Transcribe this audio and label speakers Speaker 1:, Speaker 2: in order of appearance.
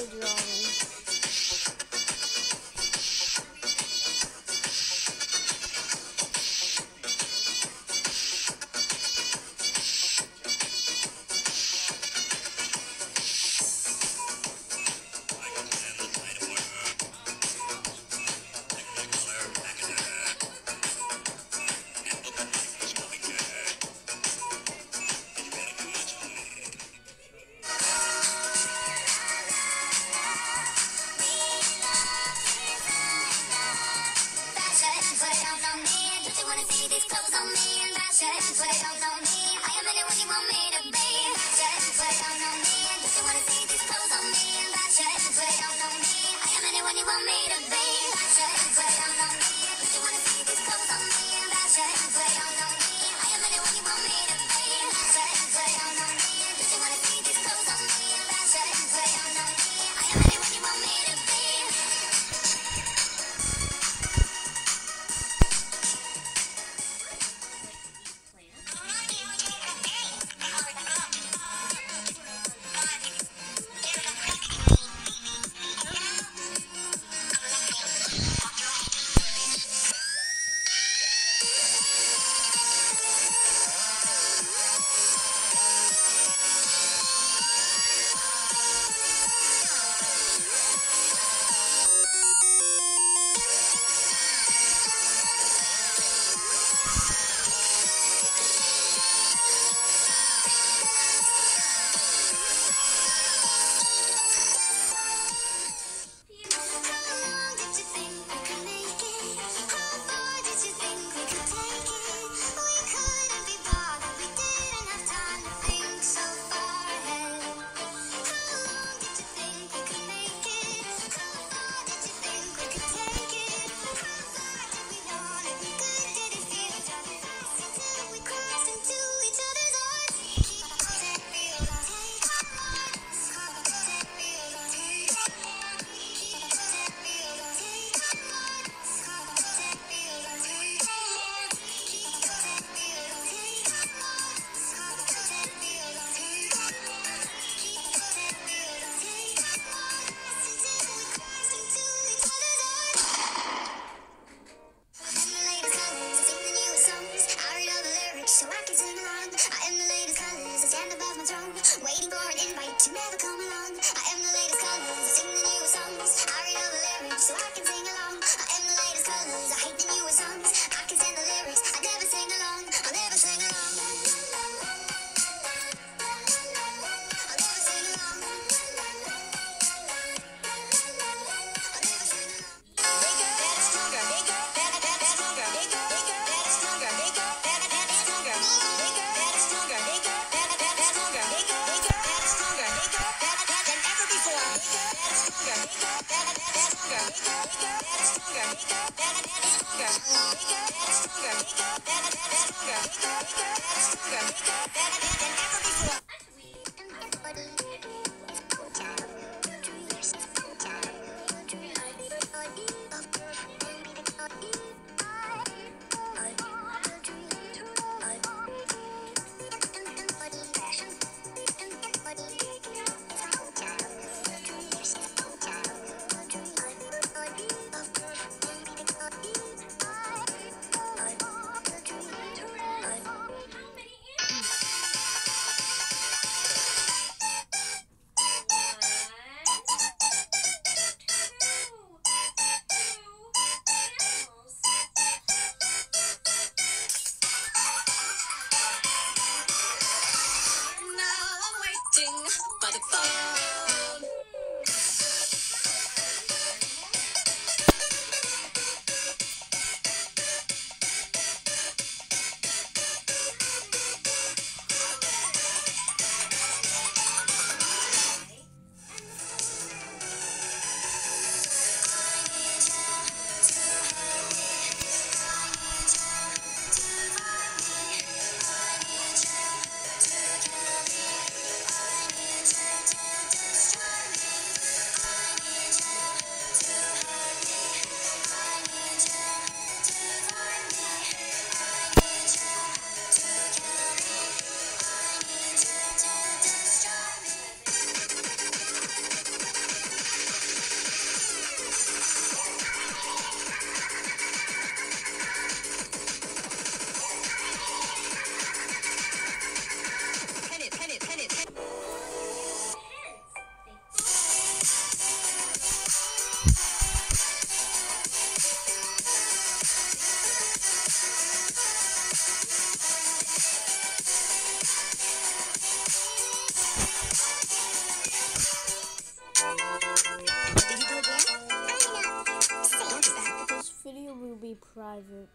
Speaker 1: the drawing.
Speaker 2: Fashion, put it on me. I am anyone you want me to be. Fashion, put it me. Don't you wanna see these clothes on me? It me. I am anyone you want me to be.
Speaker 3: Stronger, bigger, better, stronger, bigger, better, better, stronger, bigger, bigger, better, stronger, better
Speaker 4: I'm by the phone.
Speaker 1: Private.